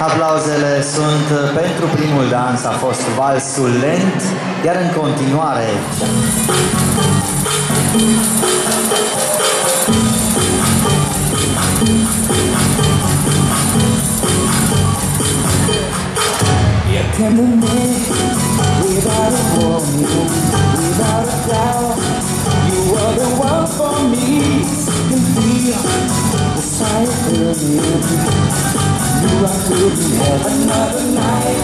Aplauzele sunt pentru primul dans, a fost valsul lent, iar în continuare You came to me without a warning, I couldn't have another night,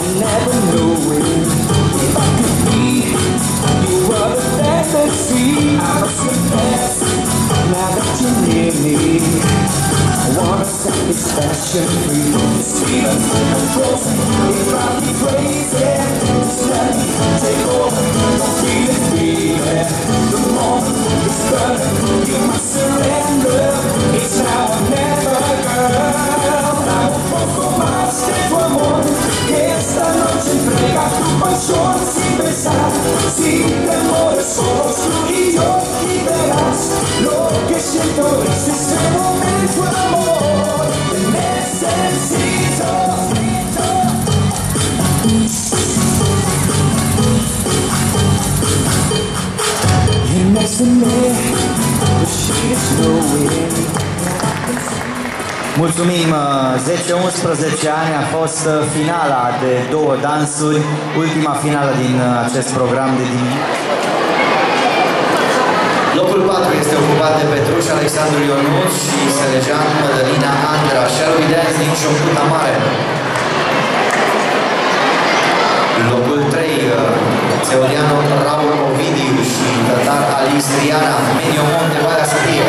and never knowing if I could be. You were the fantasy I was the best. Now that you're near me. I want a satisfaction free See us I'm close It drives me crazy Just let me take over I'm feeling feeling The moment Mulțumim! 10-11 ani a fost finala de două dansuri, ultima finală din acest program de dimineață. Locul 4 este ocupat de Petruș Alexandru Ionuț și Selejan Mădălina Andra. Shall we dance din Șocuta Mare? Locul 3, Țeoliano Raul Ovidiu și Tătar Alix Triana, Menio Monte Valea Sărie.